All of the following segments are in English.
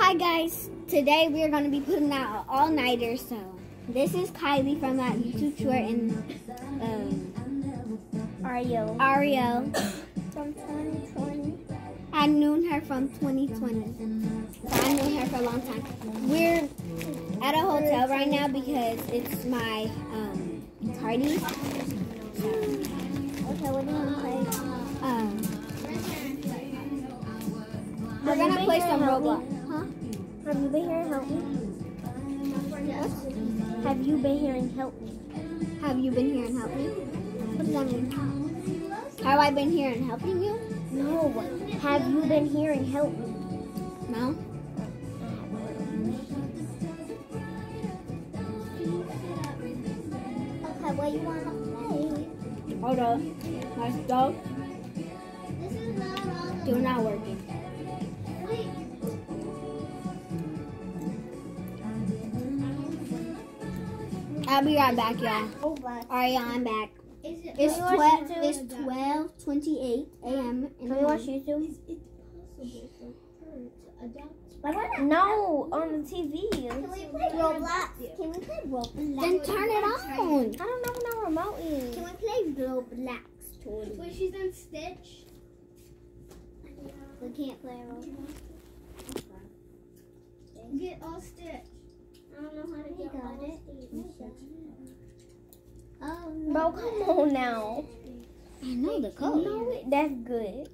Hi guys, today we are going to be putting out an all-nighter. So this is Kylie from that YouTube short and um, Ario. Ariel. From 2020. I knew her from 2020. So I knew her for a long time. We're at a hotel right now because it's my um, party. Okay, what do you want to play? Um, we're gonna play some? Roblox. Have you been here and helped me? Have you been here and helped me? Have you been here and helped me? What does that mean? Have I been here and helping you? No. Have you been here and helped me? No. Okay, what you want to play? Hold on. My is still not working. I'll be right back, y'all. Oh, Roblox. Alright, y'all, I'm back. Is it? It's Can we watch twelve. YouTube? It's twelve twenty-eight a.m. in Can the we watch morning. YouTube? Adopt No, on the TV. Can we play Roblox? Can we play Roblox? Then turn it on. I don't know what our remote is. Can we play Roblox, Tori? Wait, she's on Stitch. We can't play Roblox. Get all Stitch. I don't know how to get got on it. it. Oh, no. Bro, come on now. I know the code. No, that's good.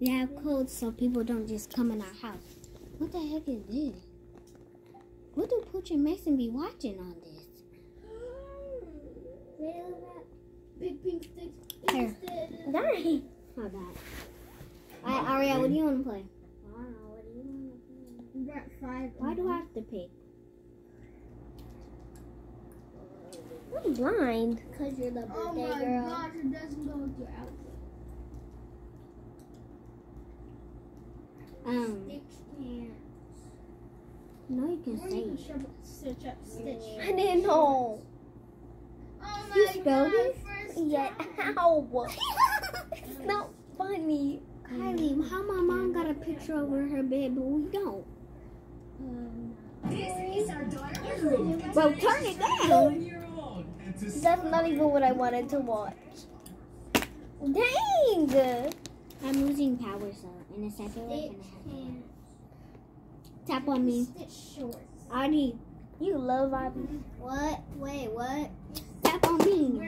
We have codes so people don't just come in our house. What the heck is this? What do Pooch and Mason be watching on this? Big pink sticks. Here. Dang. My bad. Alright, Aria, what do you want to play? I don't know. What do you want to play? Got five. Why do I have to pick? I'm blind. Because you're the birthday girl. Oh my girl. gosh, it doesn't go with your outfit. Um, Stitch pants. no, you can Or you can say. Stitch up Stitch. I didn't know. Oh You spelled god, it? first Yeah. Ow. it's not funny. Kylie, how my mom got a picture over her bed, but we don't. Bro, turn it down. That's not even what I wanted to watch. Dang. I'm losing power, so in a second we're gonna have pants. tap on me. Stitch shorts. You love Abby. What? Wait, what? tap on me.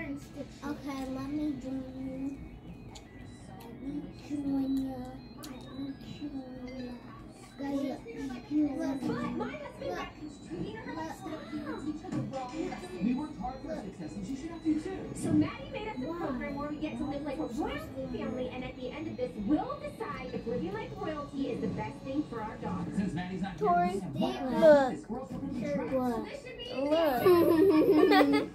Okay, let me join you. Let me join you. Let me join you. Guys. We worked hard for success, and she should have to too. So Maddie made up the program where we get to live like a royalty family, and at the end of this, we'll decide if living like royalty is the best thing for our daughter. Since Maddie's not here, we just have one look. This girl's looking to be trapped. What? Look.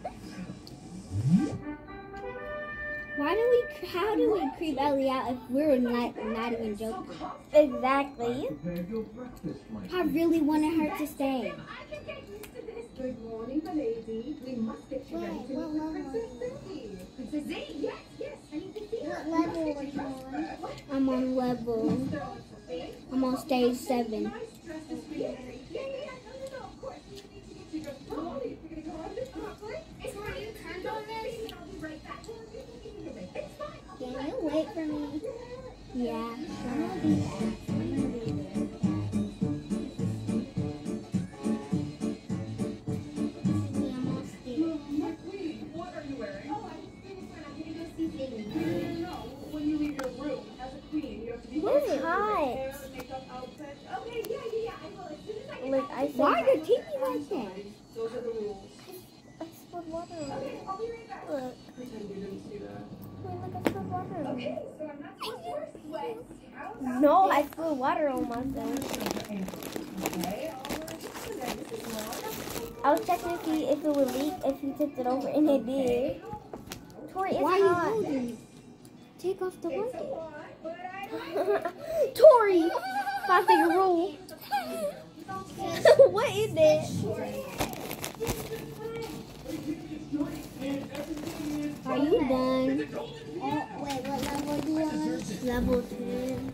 Why do we? How do we creep Ellie out if we're not not even joking? exactly. I really wanted her to stay. I can get used to this. Good morning, my lady. We must get you ready to Wait, meet what with Princess Z. Princess Z, yes, yes. And you can. What level are you on? I'm on level. I'm on stage seven. Wait for me? Yeah. I'm I was checking to see if it would leak if you tipped it over, and it did. Tori, it's Why are you holding it? Take off the blanket. Tori, five finger rule. what is that? Are you done? Uh, wait, what level do you on? Level 10.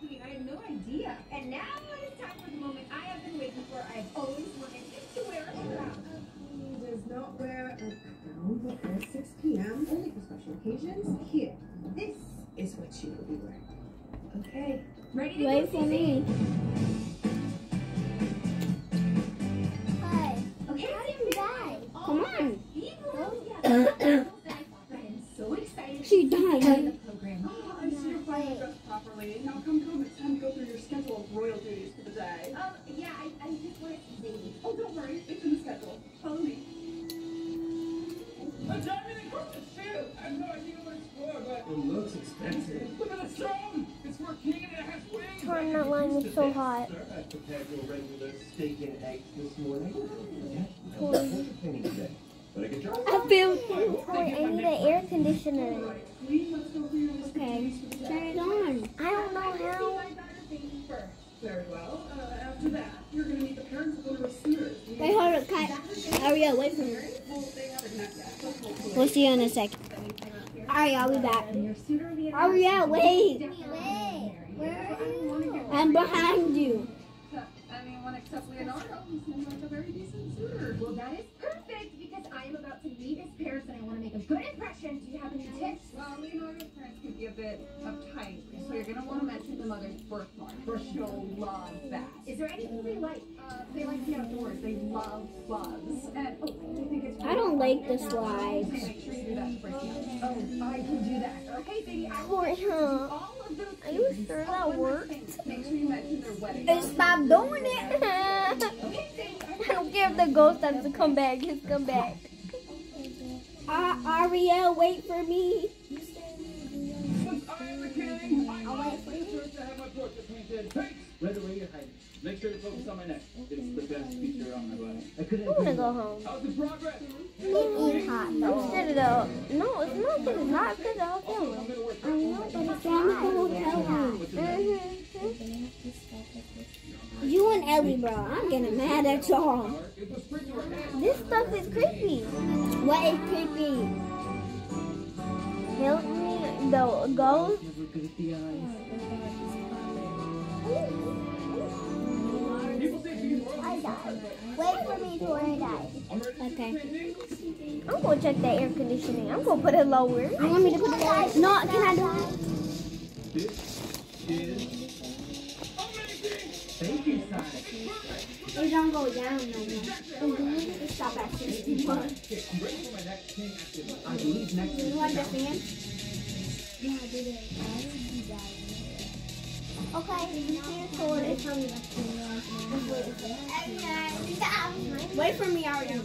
crown before 6 p.m. Only for special occasions. Here, this is what she will be wearing. Okay, ready to Wait go, for me. Steak and eggs this morning. Yeah, Toy. cleaning today. But I can try. I feel. Toy, I need an air conditioner. Queen, let's go through your list of Okay, duties for the turn it on. I don't know how. My daughter thank you first. Very well. After that, you're going to meet the parents of one of our Wait, hold up, Kai. Ario, wait for me. Well, they haven't met yet. so hopefully- We'll see you in a second. Alright, I'll be back. Your suitor will be Ario, wait. Wait. Where are you? I'm behind you. I mean, one except Leonardo, he seems like a very decent suitor. Well, that is perfect because I am about to meet his parents and I want to make a good impression. Do you have any tips? Well, Leonardo's parents could be a bit uptight, so you're gonna want to mention the mother's birthmark, for she'll love that. Is there anything they like? Uh, they like the outdoors. They love bugs. And oh, I think it's. I don't like the slides. Make sure you do that first. Oh, I can do that. Okay, baby, I will Toy, huh? all of those Are you sure that worked? Stop doing it. I don't care if the ghost has to come back. Just come back. Uh, Ariel, wait for me. Since I I sure to to go home. how's hot I'm. No, it's not it's. It's because room. Ellie, bro. I'm getting mad at y'all. It was spring your head. This stuff is creepy. What is creepy? Help me, the ghost. Never good at the eyes. People say being royal I died. Wait for me till I die. I'm ready to Okay. I'm gonna check the air conditioning. I'm gonna put it lower. You want me to put it there? No, can I do it? This is Thank you, son. It don't go down no more. It at 61. I'm ready for my next king activity. I You the fan? Okay, here's sword. It's on Wait for me. Are you?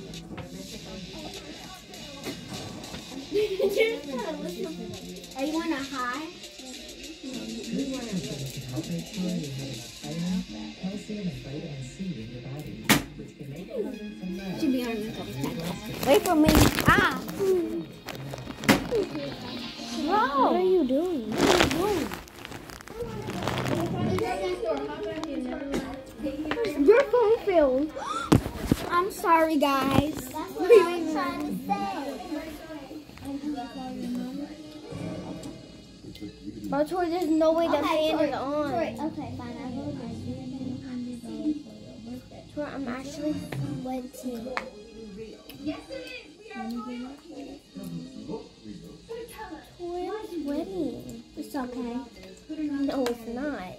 The Wait for me. Ah! What are you doing? Your phone failed. I'm sorry, guys. That's what I was trying to say. But Tori, there's no way the Okay, fan Tori, is on. Okay, fine. I will Tori, I'm actually sweating. Yes, it is. We are going. Tori, I'm sweating. It's okay. No, it's not.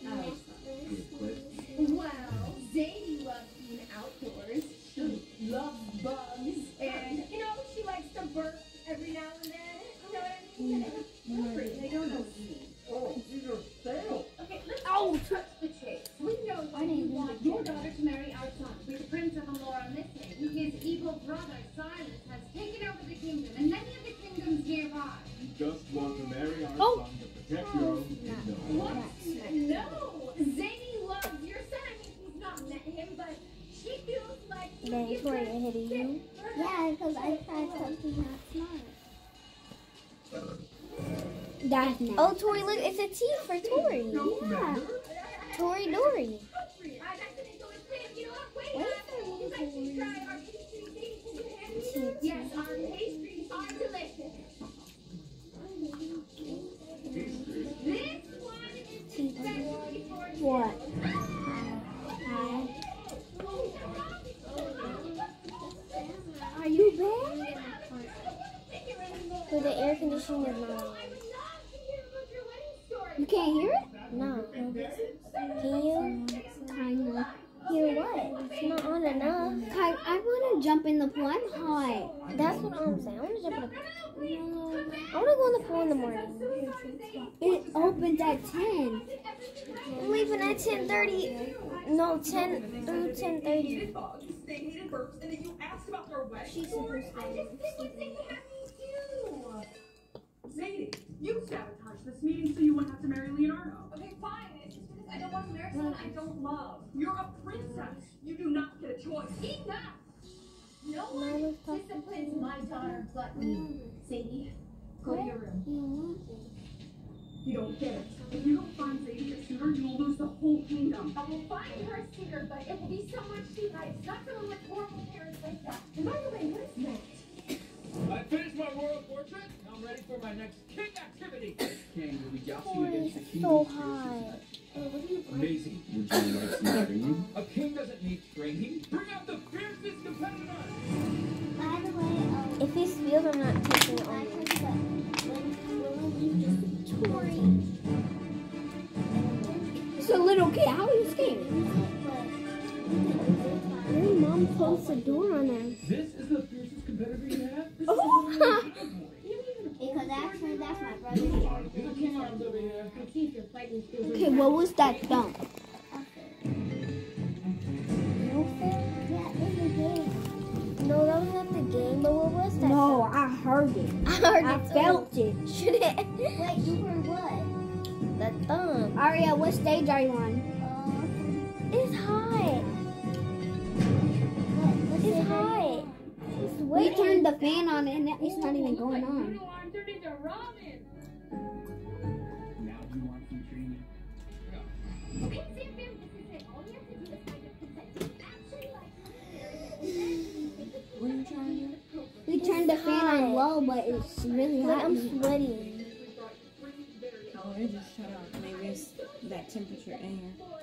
You just want to marry our Oh. son to protect your own kingdom. What? No! Zadie loves your son. I mean, he's not met him, but Dang, Tori ahead of you. Yeah, because I tried something not smart. That's nice. Oh, Tori, look, it's a T for Tori. Yeah. Tori Dory. No. Can you Kinda. hear what? It's not on enough. Kai, I want to jump in the pool. I'm hot. That's what I'm saying. I want to jump in the pool. I want to go in the pool in the morning. It opens at 10. I'm leaving at 10.30. No, 10 through 10.30. hated bugs, they hated burps, and then you asked about their wet She's supposed to I just think what they have you you sabotaged this meeting so you wouldn't have to marry Leonardo. I don't want to marry someone I don't love. You're a princess. You do not get a choice. Enough! No No, one disciplines my daughter but me. Sadie, go to your room. You don't get it. If you don't find Zadie a suitor, you will lose the whole kingdom. I will find her a suitor, but it will be someone she likes, not someone with horrible parents like that. And by the way, what is that? I finished my royal portrait. Now I'm ready for my next king activity. King will be jousting against the king. so hot. Amazing. Would you like some training? A king doesn't need training. Bring out the fiercest competitor. By the way, um, If he spills, I'm not taking it I on. heard when when you just Tori, It's a little kid. How are you scared? Your mom closed the door on her. This is the Okay, what was that thump? Yeah, in the game. No, that was not the game, but what was that? No, I heard it. I heard I it too. felt it. Should it? Wait, you heard what? The thumb. Aria, what stage are you on? Uh, It's hot. what? It's it? hot. It's We turned the fan on and it's not even going on. But it's really Wait, hot. I'm in here. sweating. Oh, it just shut off. Maybe it's that temperature in here.